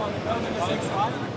on the, on the six spot.